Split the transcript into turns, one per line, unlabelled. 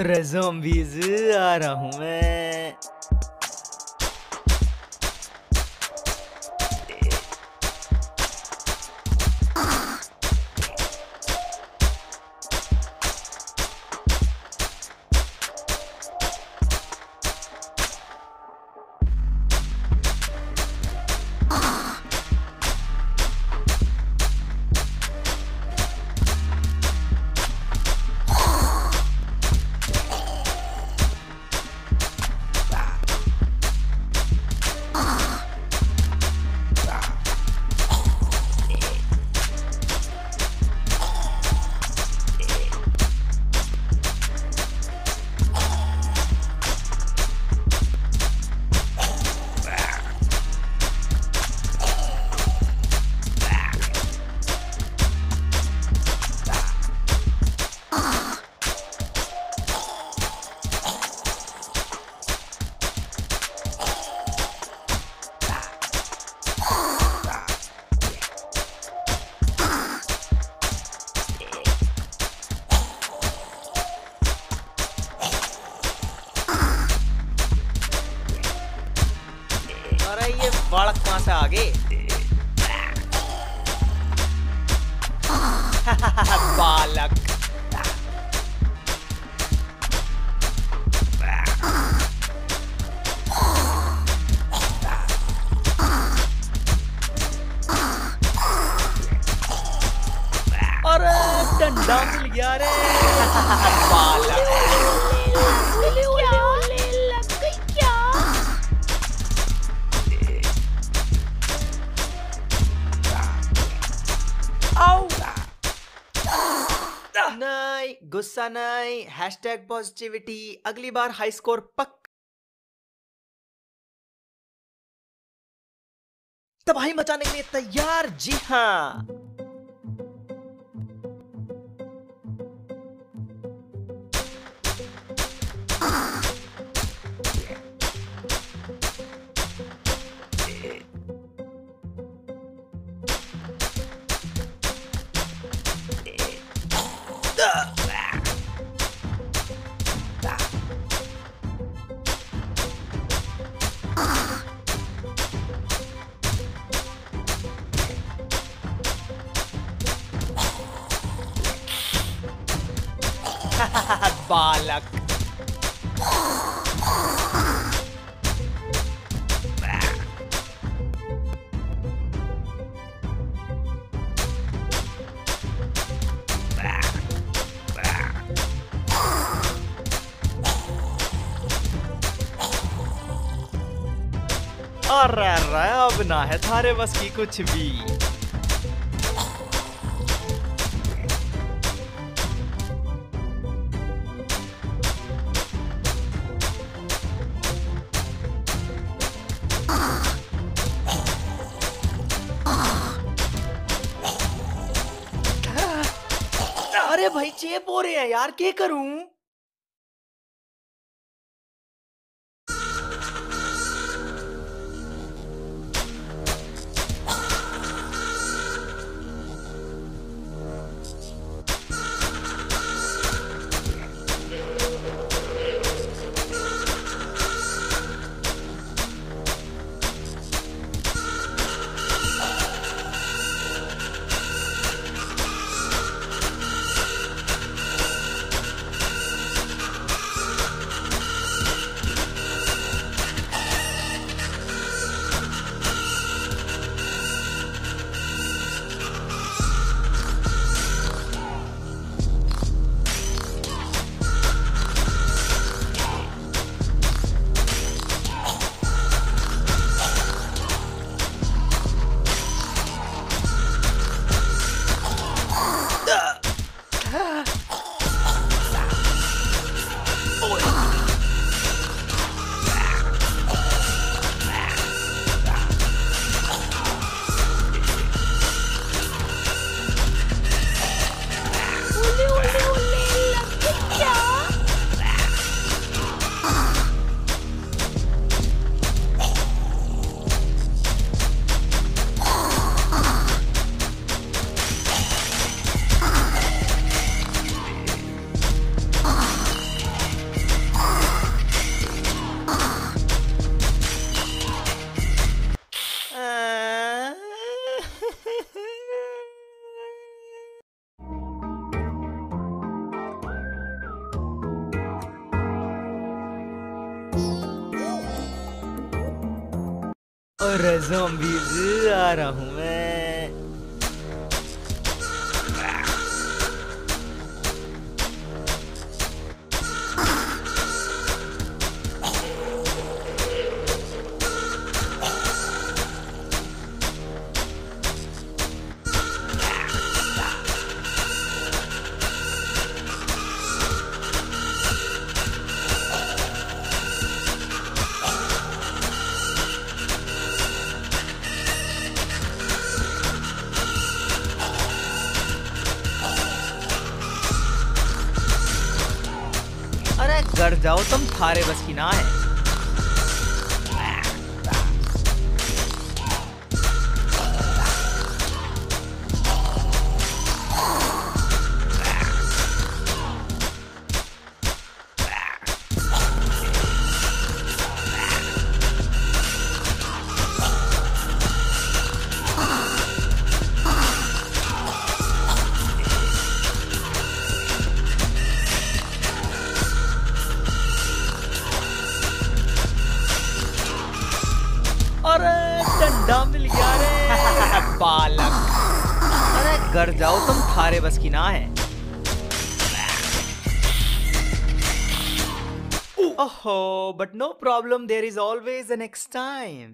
और बीज आ रहा हूँ मैं। बालक कहाँ से आ गए बालक अरे डंडा मिल गया रे बालक नहीं, गुस्सा नहीं हैशटैग पॉजिटिविटी अगली बार हाई स्कोर पक तबाही मचाने के लिए तैयार, जी हाँ। बालक। अरे अब ना है थारे बस की कुछ भी। अरे भाई चेप हो रहे हैं यार क्या करूँ? और zombies आ रहा हूँ मैं। कर जाओ तुम थारे बस की ना है। घर जाओ, तुम थारे बस की ना है। ओहो but no problem there is always next time